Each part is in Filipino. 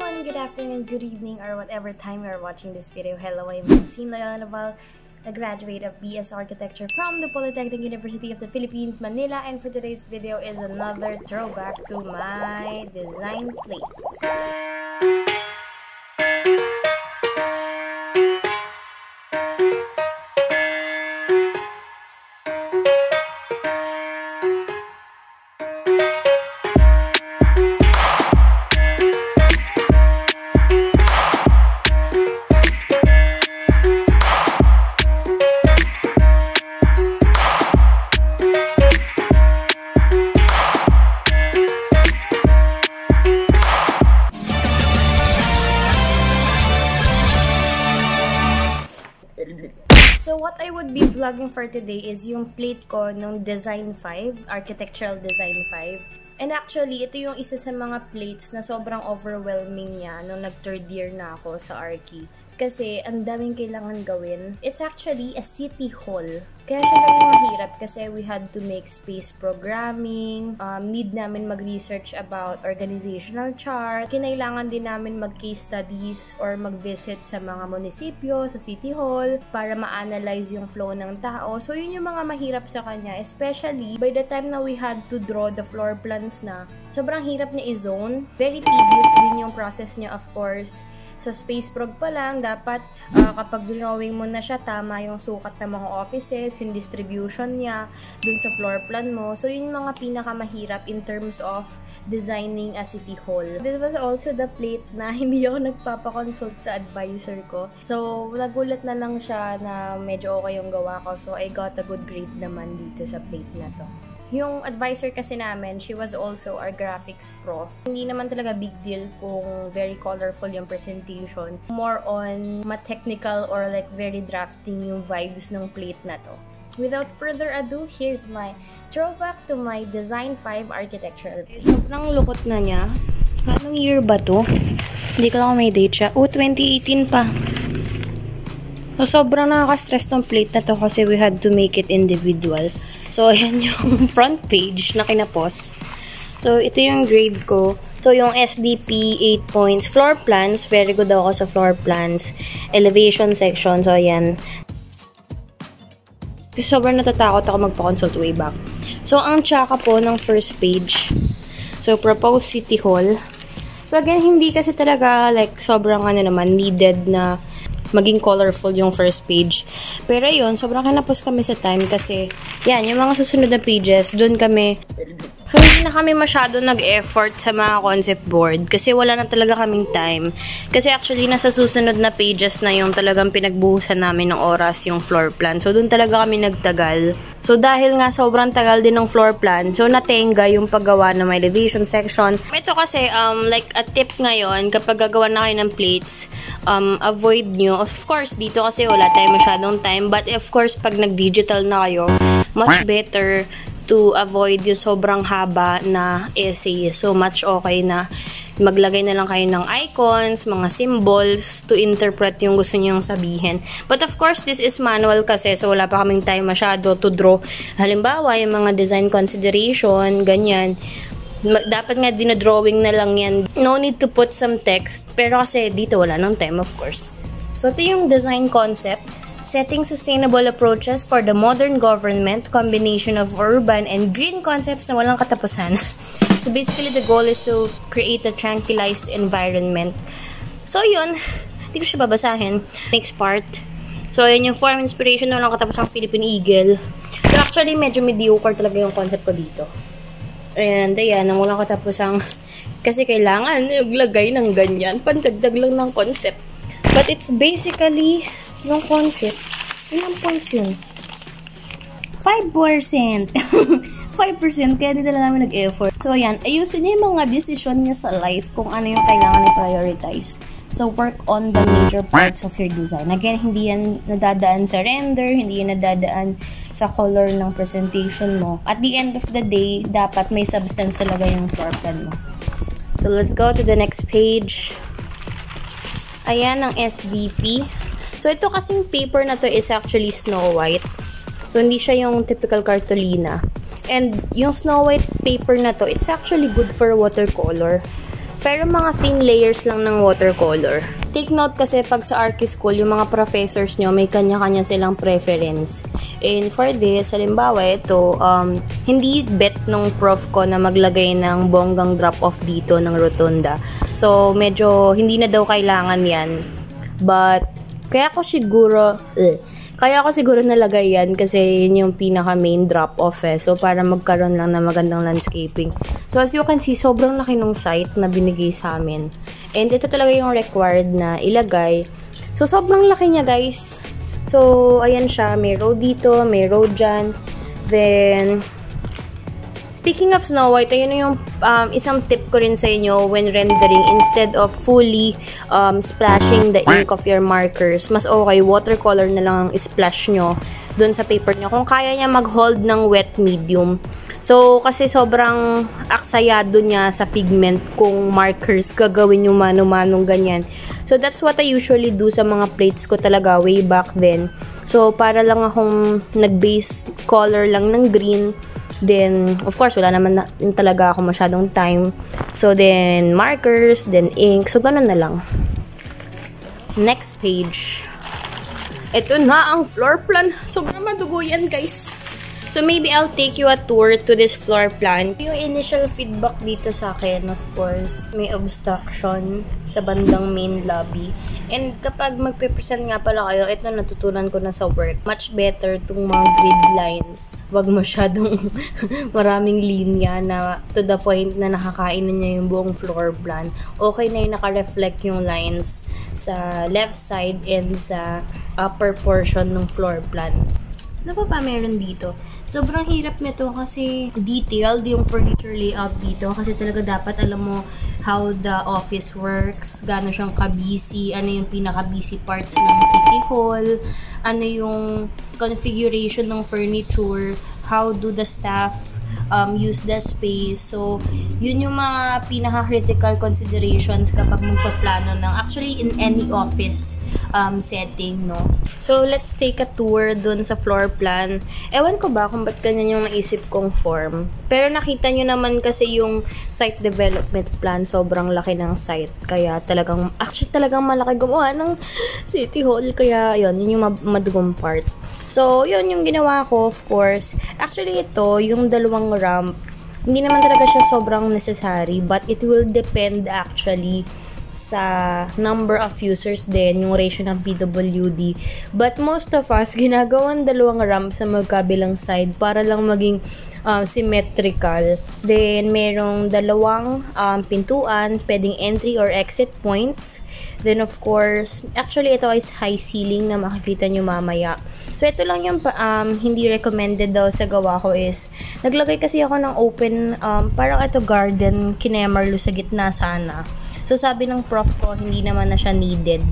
morning, good afternoon, good evening, or whatever time you are watching this video. Hello, I'm Maxine Naval, a graduate of BS Architecture from the Polytechnic University of the Philippines, Manila. And for today's video is another throwback to my design plates. Would be vlogging for today is yung plate ko ng Design 5, Architectural Design 5. And actually, ito yung isa sa mga plates na sobrang overwhelming niya nung nag-third year na ako sa Archi. Kasi ang daming kailangan gawin. It's actually a city hall. Kaya siya lang mahirap kasi we had to make space programming, um, need namin mag-research about organizational chart, kinailangan din namin mag-case studies or mag-visit sa mga munisipyo, sa city hall, para ma-analyze yung flow ng tao. So, yun yung mga mahirap sa kanya, especially by the time na we had to draw the floor plans na, sobrang hirap niya i-zone. Very tedious din yung process niya, of course sa space prog pa lang, dapat uh, kapag drawing mo na siya, tama yung sukat ng mga offices, yung distribution niya, dun sa floor plan mo. So, yun yung mga pinakamahirap in terms of designing a city hall. This was also the plate na hindi ako nagpapakonsult sa advisor ko. So, nagulat na lang siya na medyo okay yung gawa ko. So, I got a good grade naman dito sa plate na to. Yung advisor kasi namin, she was also our graphics prof. Hindi naman talaga big deal kung very colorful yung presentation. More on ma-technical or like very drafting yung vibes ng plate na to. Without further ado, here's my throwback to my Design 5 architectural. Sobrang lukot na niya. Anong year ba to? Hindi ko lang may date siya. Oh, 2018 pa. So, sobrang nakaka-stress ng plate na to kasi we had to make it individual. So, ayan yung front page na kinapos. So, ito yung grade ko. So, yung SDP 8 points. Floor plans. Very good ako sa floor plans. Elevation section. So, ayan. Kasi sobrang natatakot ako magpa-consult way back. So, ang tsaka po ng first page. So, proposed city hall. So, again, hindi kasi talaga like sobrang ano naman needed na maging colorful yung first page. Pero yun, sobrang kinapos kami sa time kasi, yan, yung mga susunod na pages, doon kami, so hindi na kami masyado nag-effort sa mga concept board kasi wala na talaga kaming time. Kasi actually, nasa susunod na pages na yung talagang pinagbuhusan namin ng oras yung floor plan. So, doon talaga kami nagtagal. So, dahil nga sobrang tagal din ng floor plan, so natenga yung paggawa ng my elevation section. Ito kasi, um, like a tip ngayon, kapag gagawa na kayo ng plates, um, avoid nyo. Of course, dito kasi wala tayo masyadong time, but of course, pag nag-digital na kayo, much better to avoid yung sobrang haba na essay. So, much okay na maglagay na lang kayo ng icons, mga symbols to interpret yung gusto nyong sabihin. But of course, this is manual kasi so wala pa kaming time masyado to draw. Halimbawa, yung mga design consideration, ganyan dapat nga dinodrawing na lang yan. No need to put some text. Pero kasi dito wala nang time, of course. So, ito yung design concept setting sustainable approaches for the modern government, combination of urban and green concepts na walang katapusan. so basically, the goal is to create a tranquilized environment. So yun, hindi ko siya babasahin. Next part. So yun yung form inspiration na walang katapusang Philippine Eagle. So actually, medyo mediocre talaga yung concept ko dito. And ayan, ang walang katapusang kasi kailangan maglagay ng ganyan. Pandagdag lang ng concept. But it's basically yung concept. Ilang points yun? 5%. 5%. Kaya hindi talaga namin nag-effort. So, ayan. Ayusin niya yung mga decision niya sa life kung ano yung kailangan i-prioritize. So, work on the major parts of your design. Again, hindi yan nadadaan sa render, hindi yan nadadaan sa color ng presentation mo. At the end of the day, dapat may substance talaga yung floor plan mo. So, let's go to the next page. Ayan ang SDP. So, ito kasing paper na to is actually Snow White. So, hindi siya yung typical cartolina. And yung Snow White paper na to, it's actually good for watercolor. Pero mga thin layers lang ng watercolor. Take note kasi pag sa Archi School, yung mga professors nyo, may kanya-kanya silang preference. And for this, halimbawa, ito, um, hindi bet nung prof ko na maglagay ng bonggang drop-off dito ng rotunda. So, medyo hindi na daw kailangan yan. But, kaya ko siguro, eh, kaya ako siguro nalagay yan kasi yun yung pinaka main drop off eh. So para magkaroon lang na magandang landscaping. So as you can see, sobrang laki ng site na binigay sa amin. And ito talaga yung required na ilagay. So sobrang laki niya guys. So ayan siya, may road dito, may road dyan. Then Speaking of Snow White, ayun yung um, isang tip ko rin sa inyo when rendering. Instead of fully um, splashing the ink of your markers, mas okay, watercolor na lang ang splash nyo dun sa paper nyo. Kung kaya niya mag-hold ng wet medium. So, kasi sobrang aksayado niya sa pigment kung markers gagawin yung mano-manong ganyan. So, that's what I usually do sa mga plates ko talaga way back then. So, para lang akong nag-base color lang ng green Then, of course, wala naman na, talaga ako masyadong time. So, then, markers, then ink. So, ganun na lang. Next page. Ito na ang floor plan. Sobrang madugo yan, guys. So, maybe I'll take you a tour to this floor plan. Yung initial feedback dito sa akin, of course, may obstruction sa bandang main lobby. And kapag magpe-present nga pala kayo, ito natutunan ko na sa work. Much better itong mga grid lines. Huwag masyadong maraming linya na to the point na nakakain na niya yung buong floor plan. Okay na yung naka-reflect yung lines sa left side and sa upper portion ng floor plan. Ano pa ba meron dito? Sobrang hirap nito kasi detailed yung furniture layout dito kasi talaga dapat alam mo how the office works, gaano siyang kabisi, ano yung pinaka-busy parts ng City Hall, ano yung configuration ng furniture, how do the staff um, use the space. So, yun yung mga pinaka-critical considerations kapag magpaplano ng actually in any office um, setting, no? So, let's take a tour dun sa floor plan. Ewan ko ba kung ba't ganyan yung naisip kong form. Pero nakita nyo naman kasi yung site development plan, sobrang laki ng site. Kaya talagang, actually talagang malaki gumawa ng City Hall. Kaya yun, yun yung madugong part. So, yun yung ginawa ko, of course. Actually, ito, yung dalawang ramp, hindi naman talaga siya sobrang necessary, but it will depend actually sa number of users din, yung ratio ng PWD. But most of us, ginagawan dalawang ramp sa magkabilang side para lang maging um, symmetrical. Then, merong dalawang um, pintuan, pwedeng entry or exit points. Then, of course, actually, ito is high ceiling na makikita nyo mamaya. So, ito lang yung um, hindi recommended daw sa gawa ko is, naglagay kasi ako ng open, um, parang ito garden, kinemarlo sa gitna sana. So, sabi ng prof ko, hindi naman na siya needed.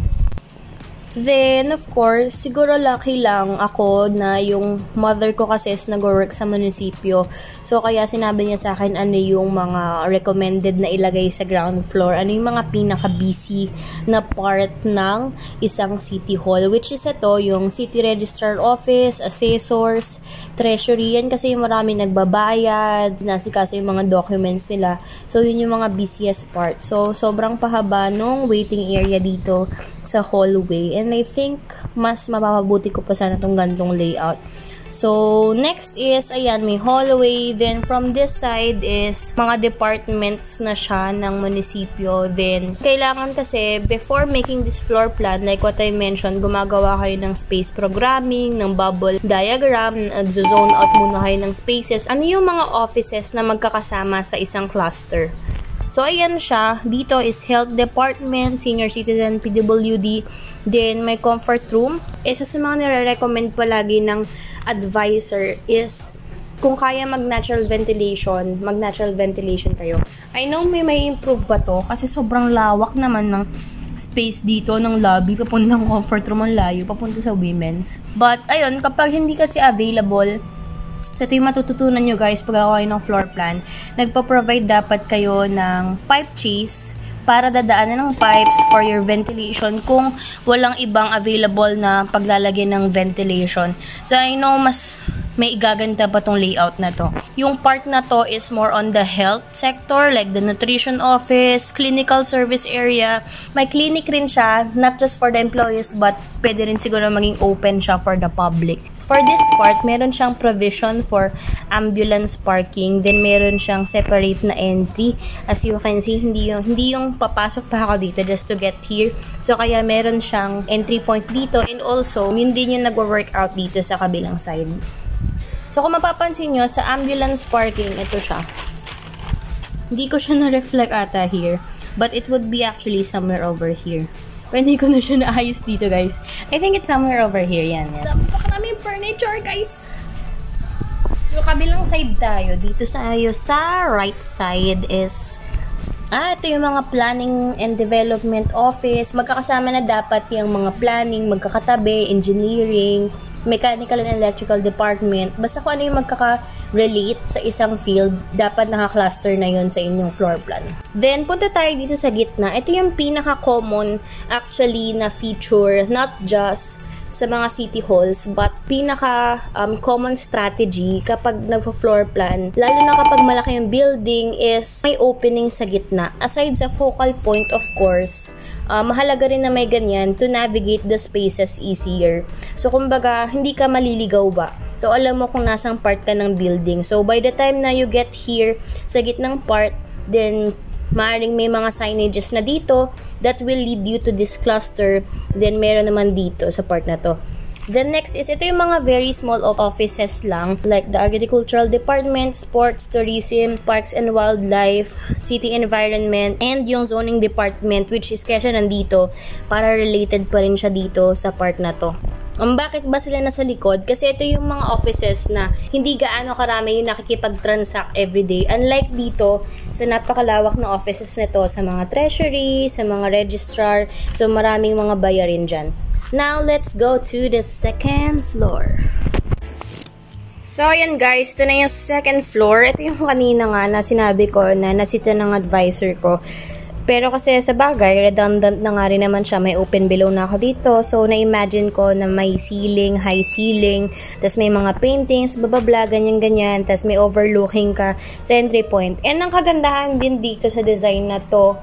Then, of course, siguro lucky lang ako na yung mother ko kasi is nag-work sa munisipyo. So, kaya sinabi niya sa akin ano yung mga recommended na ilagay sa ground floor. Ano yung mga pinaka-busy na part ng isang city hall. Which is ito, yung city registrar office, assessors, treasury. Yan kasi yung marami nagbabayad, nasikaso yung mga documents nila. So, yun yung mga busiest part. So, sobrang pahaba nung waiting area dito sa hallway. And I think, mas mapapabuti ko pa sana itong gantong layout. So, next is, ayan, may hallway. Then, from this side is mga departments na siya ng munisipyo. Then, kailangan kasi, before making this floor plan, like what I mentioned, gumagawa kayo ng space programming, ng bubble diagram, nag-zone out muna kayo ng spaces. Ano yung mga offices na magkakasama sa isang cluster? So, ayan siya. Dito is Health Department, Senior Citizen, PWD. Then, may comfort room. Isa sa mga nire-recommend palagi ng advisor is kung kaya mag-natural ventilation, mag-natural ventilation kayo. I know may may improve pa to kasi sobrang lawak naman ng space dito ng lobby papuntang comfort room ang layo papunta sa women's. But ayun, kapag hindi kasi available, So, ito yung matututunan nyo guys pag kayo ng floor plan. Nagpa-provide dapat kayo ng pipe chase para dadaanan ng pipes for your ventilation kung walang ibang available na paglalagay ng ventilation. So, I know mas may igaganda pa tong layout na to. Yung part na to is more on the health sector, like the nutrition office, clinical service area. May clinic rin siya, not just for the employees, but pwede rin siguro maging open siya for the public. For this part, meron siyang provision for ambulance parking. Then, meron siyang separate na entry. As you can see, hindi yung, hindi yung papasok pa ako dito just to get here. So, kaya meron siyang entry point dito. And also, yun din yung nagwo-workout dito sa kabilang side. So, kung mapapansin nyo, sa ambulance parking, ito siya. Hindi ko siya na-reflect ata here. But it would be actually somewhere over here. Pwede ko na siya naayos dito, guys. I think it's somewhere over here. Yan, yan. Sabi pa namin furniture, guys. So, kabilang side tayo. Dito tayo sa right side is Ah, ito yung mga planning and development office. Magkakasama na dapat yung mga planning, magkakatabi, engineering, mechanical and electrical department. Basta kung ano yung magkaka-relate sa isang field, dapat naka-cluster na yun sa inyong floor plan. Then, punta tayo dito sa gitna. Ito yung pinaka-common actually na feature, not just sa mga city halls but pinaka um, common strategy kapag nagfo-floor plan lalo na kapag malaki yung building is may opening sa gitna. Aside sa focal point of course uh, mahalaga rin na may ganyan to navigate the spaces easier. So kumbaga hindi ka maliligaw ba? So alam mo kung nasang part ka ng building. So by the time na you get here sa gitnang part then Maring may mga signages na dito that will lead you to this cluster. Then, meron naman dito sa part na to. Then next is, ito yung mga very small offices lang, like the agricultural department, sports, tourism, parks and wildlife, city environment, and yung zoning department, which is kaya nandito, para related pa rin siya dito sa part na to. Um, bakit ba sila nasa likod? Kasi ito yung mga offices na hindi gaano karami yung nakikipag-transact everyday. Unlike dito, sa napakalawak na offices nito sa mga treasury, sa mga registrar, so maraming mga bayarin dyan. Now, let's go to the second floor. So, ayan guys, ito na yung second floor. Ito yung kanina nga na sinabi ko na nasita ng advisor ko pero kasi sa bagay, redundant na nga rin naman siya. May open below na ako dito. So, na-imagine ko na may ceiling, high ceiling, tas may mga paintings, bababla, ganyan-ganyan, tas may overlooking ka sa entry point. And ang kagandahan din dito sa design na to,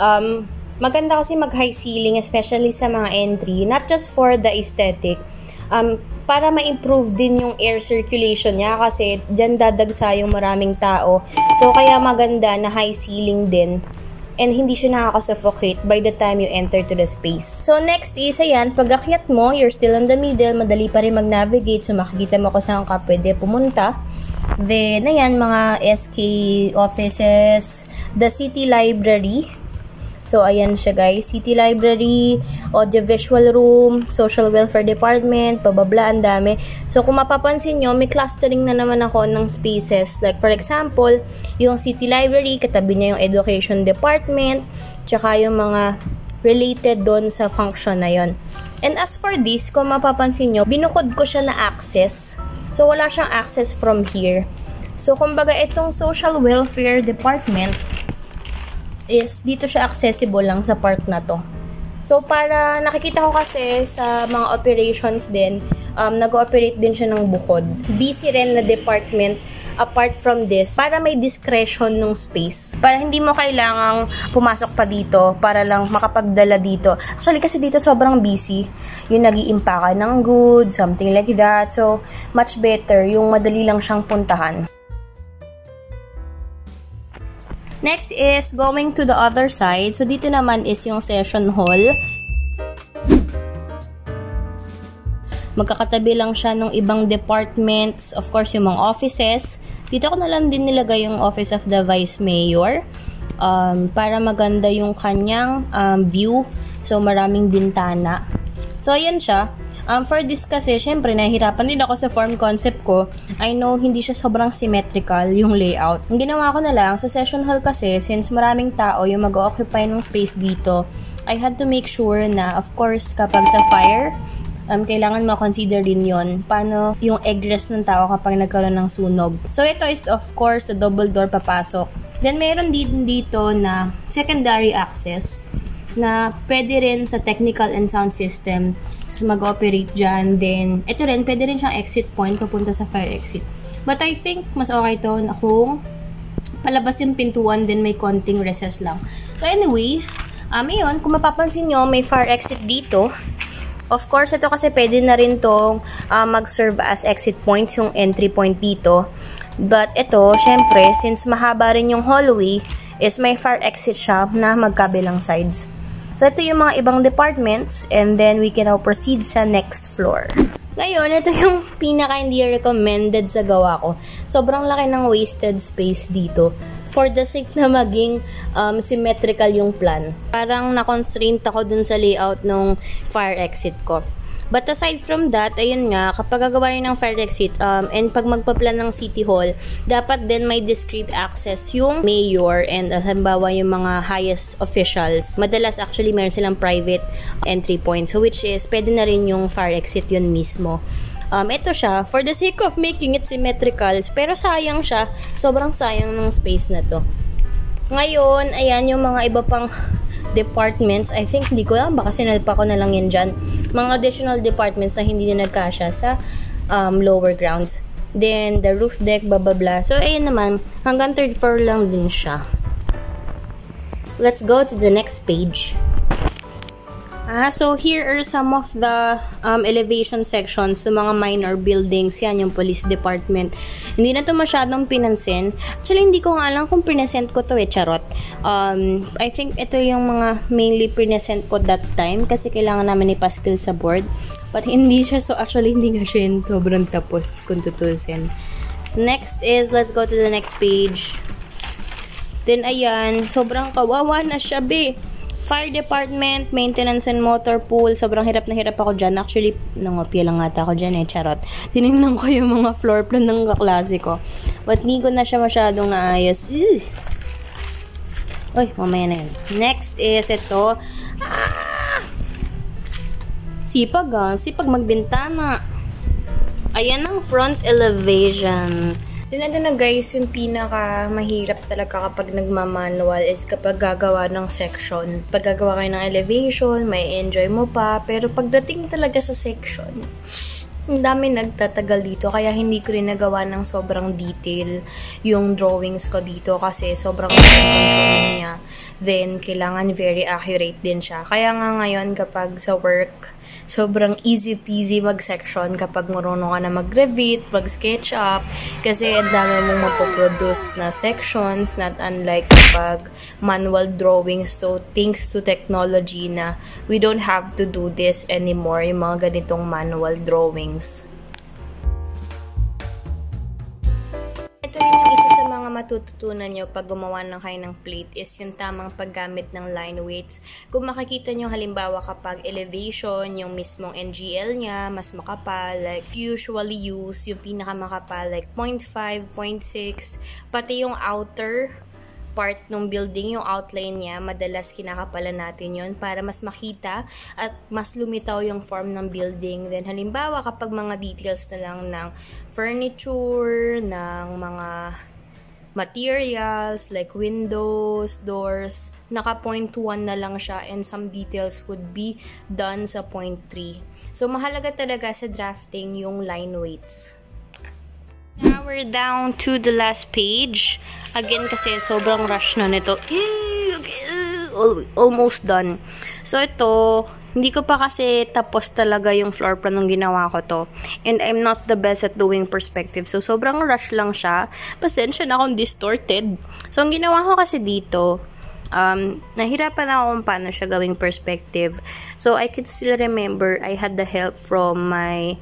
um, maganda kasi mag-high ceiling, especially sa mga entry, not just for the aesthetic, um, para ma-improve din yung air circulation niya kasi dyan dadagsa yung maraming tao. So, kaya maganda na high ceiling din and hindi siya nakaka-suffocate by the time you enter to the space. So next is, ayan, pag akyat mo, you're still in the middle, madali pa rin mag-navigate, so makikita mo kung saan ka pwede pumunta. Then, ayan, mga SK offices, the city library, So, ayan siya guys. City Library, Audiovisual Room, Social Welfare Department, bababla, ang dami. So, kung mapapansin nyo, may clustering na naman ako ng spaces. Like, for example, yung City Library, katabi niya yung Education Department, tsaka yung mga related doon sa function na yon. And as for this, kung mapapansin nyo, binukod ko siya na access. So, wala siyang access from here. So, kumbaga, itong Social Welfare Department, is dito siya accessible lang sa part na to. So, para nakikita ko kasi sa mga operations din, um, nag-ooperate din siya ng bukod. Busy rin na department apart from this para may discretion ng space. Para hindi mo kailangang pumasok pa dito para lang makapagdala dito. Actually, kasi dito sobrang busy. Yung nag ng goods, something like that. So, much better yung madali lang siyang puntahan. Next is going to the other side. So, dito naman is yung session hall. Magkakatabi lang siya ng ibang departments. Of course, yung mga offices. Dito ko na lang din nilagay yung office of the vice mayor. Um, para maganda yung kanyang um, view. So, maraming bintana. So, ayan siya. Um, for this kasi, syempre, nahihirapan din ako sa form concept ko. I know, hindi siya sobrang symmetrical yung layout. Ang ginawa ko na lang, sa session hall kasi, since maraming tao yung mag-occupy ng space dito, I had to make sure na, of course, kapag sa fire, um, kailangan ma-consider din yon paano yung egress ng tao kapag nagkaroon ng sunog. So, ito is, of course, a double door papasok. Then, meron din dito na secondary access na pwede rin sa technical and sound system mag-operate dyan. Then, ito rin, pwede rin siyang exit point papunta sa fire exit. But I think mas okay to na kung palabas yung pintuan, then may konting recess lang. So anyway, um, yun, kung mapapansin nyo, may fire exit dito. Of course, ito kasi pwede na rin tong uh, mag-serve as exit points, yung entry point dito. But ito, syempre, since mahaba rin yung hallway, is may fire exit siya na magkabilang sides. So, ito yung mga ibang departments and then we can now proceed sa next floor. Ngayon, ito yung pinaka hindi recommended sa gawa ko. Sobrang laki ng wasted space dito for the sake na maging um, symmetrical yung plan. Parang na-constraint ako dun sa layout ng fire exit ko. But aside from that, ayun nga, kapag gagawa rin ng fire exit, um, and pag magpa-plan ng City Hall, dapat din may discreet access yung mayor and uh, halimbawa yung mga highest officials. Madalas actually meron silang private entry point. So which is, pwede na rin yung fire exit yun mismo. Um, ito siya, for the sake of making it symmetrical, pero sayang siya, sobrang sayang ng space na to. Ngayon, ayan yung mga iba pang departments, I think, hindi ko lang, baka sinalpa ko na lang yan dyan. Mga additional departments na hindi na nagkasya sa um, lower grounds. Then, the roof deck, blah, blah, blah. So, ayun naman, hanggang third floor lang din siya. Let's go to the next page. Ah, so here are some of the um, elevation sections sa mga minor buildings. Yan, yung police department. Hindi na to masyadong pinansin. Actually, hindi ko nga alam kung pinesent ko to eh, charot. Um, I think ito yung mga mainly pinesent ko that time kasi kailangan namin ipaskill sa board. But hindi siya, so actually hindi nga siya yung sobrang tapos kung tutusin. Next is, let's go to the next page. Then, ayan, sobrang kawawa na siya, be. Fire department, maintenance and motor pool. Sobrang hirap na hirap ako dyan. Actually, nangopya lang ata ako dyan eh. Charot. Tinignan ko yung mga floor plan ng kaklase ko. But hindi ko na siya masyadong naayos. Ugh! Uy, mamaya na yun. Next is ito. Ah! Sipag ah. Sipag magbintana. Ayan ang front elevation. Yun na na guys, yung pinaka mahirap talaga kapag nagmamanual is kapag gagawa ng section. Pag gagawa kayo ng elevation, may enjoy mo pa. Pero pagdating talaga sa section, ang dami nagtatagal dito. Kaya hindi ko rin nagawa ng sobrang detail yung drawings ko dito kasi sobrang consuming niya. Then, kailangan very accurate din siya. Kaya nga ngayon kapag sa work, sobrang easy peasy mag-section kapag marunong ka na mag-revit, mag-sketch up, kasi ang dami mong mapoproduce na sections, not unlike kapag manual drawings. So, thanks to technology na we don't have to do this anymore, yung mga ganitong manual drawings. Mga matututunan nyo pag gumawa ng kayo ng plate is yung tamang paggamit ng line weights. Kung makikita nyo halimbawa kapag elevation, yung mismong NGL niya, mas makapal, like usually use yung pinakamakapal, like 0.5, 0.6, pati yung outer part ng building, yung outline niya, madalas kinakapalan natin yon para mas makita at mas lumitaw yung form ng building. Then, halimbawa, kapag mga details na lang ng furniture, ng mga materials like windows, doors, naka point 1 na lang siya and some details would be done sa point 3. So, mahalaga talaga sa drafting yung line weights. Now we're down to the last page. Again, kasi sobrang rush na nito. Almost done. So, ito, hindi ko pa kasi tapos talaga yung floor plan nung ginawa ko to. And I'm not the best at doing perspective. So, sobrang rush lang siya. Pasensya na akong distorted. So, ang ginawa ko kasi dito, um, nahirapan ako kung paano siya gawing perspective. So, I can still remember I had the help from my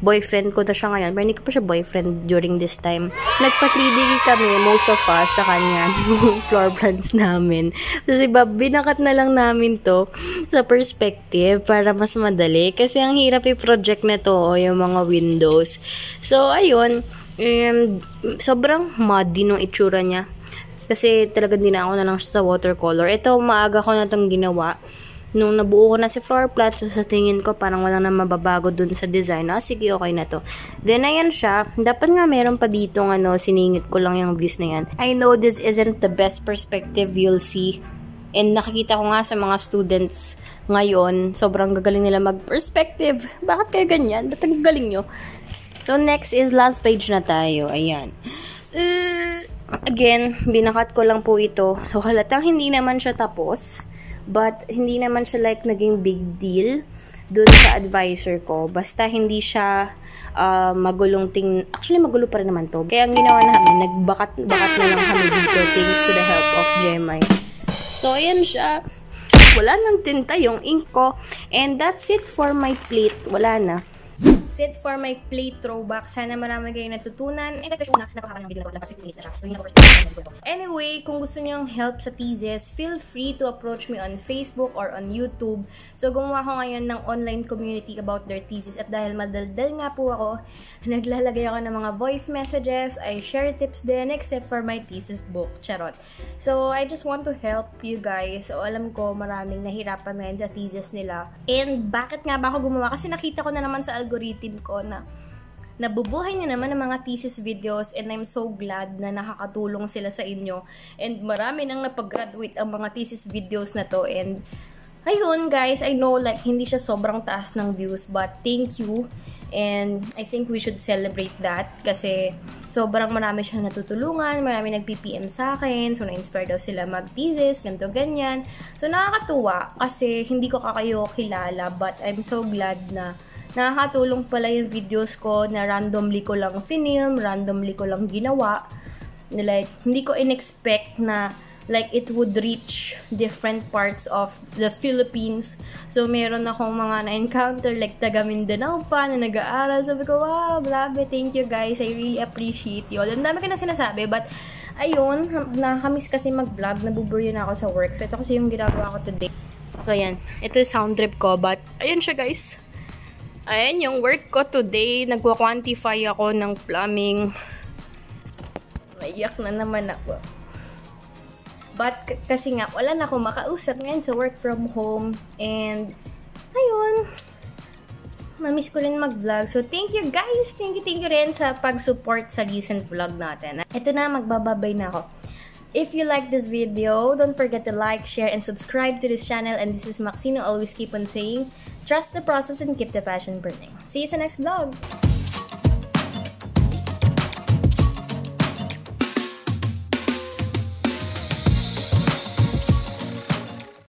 boyfriend ko na siya ngayon. Pero hindi ko pa siya boyfriend during this time. Nagpa-3D kami, most of us, sa kanya, floor plans namin. Kasi ba, binakat na lang namin to sa perspective para mas madali. Kasi ang hirap i-project na to, o, yung mga windows. So, ayun, um, sobrang muddy nung itsura niya. Kasi talaga din ako na lang sa watercolor. Ito, maaga ko na itong ginawa nung nabuo ko na si floor plan, so sa tingin ko parang wala na mababago dun sa design. Ah, sige, okay na to. Then, ayan siya. Dapat nga meron pa dito, ano, siningit ko lang yung views na yan. I know this isn't the best perspective you'll see And nakikita ko nga sa mga students ngayon, sobrang gagaling nila mag-perspective. Bakit kayo ganyan? Ba't ang galing nyo? So, next is last page na tayo. Ayan. Uh, again, binakat ko lang po ito. So, halatang hindi naman siya tapos. But, hindi naman siya like naging big deal dun sa advisor ko. Basta hindi siya uh, magulong ting... Actually, magulo pa rin naman to. Kaya ang ginawa namin, nagbakat-bakat na lang kami dito thanks to the help of Gemini. So, ayan siya. Wala nang tinta yung ink ko. And that's it for my plate. Wala na. That's it for my plate throwback. Sana marami kayo natutunan. And ito na, napakahaba ng video na ko. Tapos 15 minutes na siya. So, yun na first Anyway, kung gusto niyo help sa thesis, feel free to approach me on Facebook or on YouTube. So, gumawa ko ngayon ng online community about their thesis. At dahil madaldal nga po ako, naglalagay ako ng mga voice messages. I share tips din, except for my thesis book. Charot. So, I just want to help you guys. So, alam ko maraming nahirapan ngayon sa thesis nila. And bakit nga ba ako gumawa? Kasi nakita ko na naman sa algorithm ko na nabubuhay niyo naman ng mga thesis videos and I'm so glad na nakakatulong sila sa inyo. And marami nang napag-graduate ang mga thesis videos na to and ayun guys, I know like hindi siya sobrang taas ng views but thank you and I think we should celebrate that kasi sobrang marami siya natutulungan, marami nag-PPM sa akin, so na-inspire daw sila mag-thesis, ganto ganyan. So nakakatuwa kasi hindi ko kayo kilala but I'm so glad na nakakatulong pala yung videos ko na randomly ko lang film, randomly ko lang ginawa. Like, hindi ko in-expect na like it would reach different parts of the Philippines. So, meron akong mga na-encounter like taga Mindanao pa na nag-aaral. Sabi ko, wow, grabe, thank you guys. I really appreciate you. Ang dami ko na sinasabi, but ayun, nakakamiss kasi mag-vlog. Nabuburyo na ako sa work. So, ito kasi yung ginagawa ko today. So, yan. Ito yung sound trip ko, but ayun siya guys. Ayan yung work ko today. Nagwa-quantify ako ng plumbing. Naiyak na naman ako. But kasi nga, wala na akong makausap ngayon sa work from home. And, ayun. Mamiss ko rin mag-vlog. So, thank you guys! Thank you, thank you rin sa pag-support sa recent vlog natin. Ito na, magbababay na ako. If you like this video, don't forget to like, share, and subscribe to this channel. And this is Maxino always keep on saying, trust the process and keep the passion burning. See you in the next vlog!